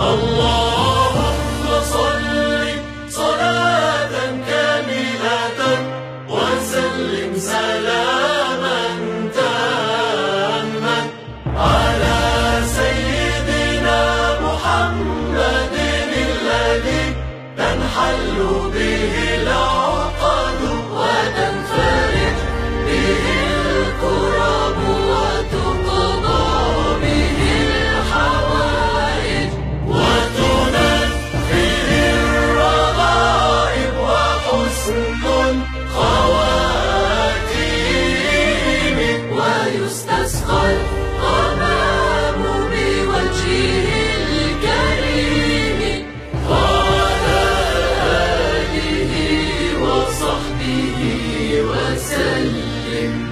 اللهم صل صلاة كاملة وسلم سلاما تاما على سيدنا محمد الذي تنحل به أسقى الغمام بوجهه الكريم وعلى آله وصحبه وسلم.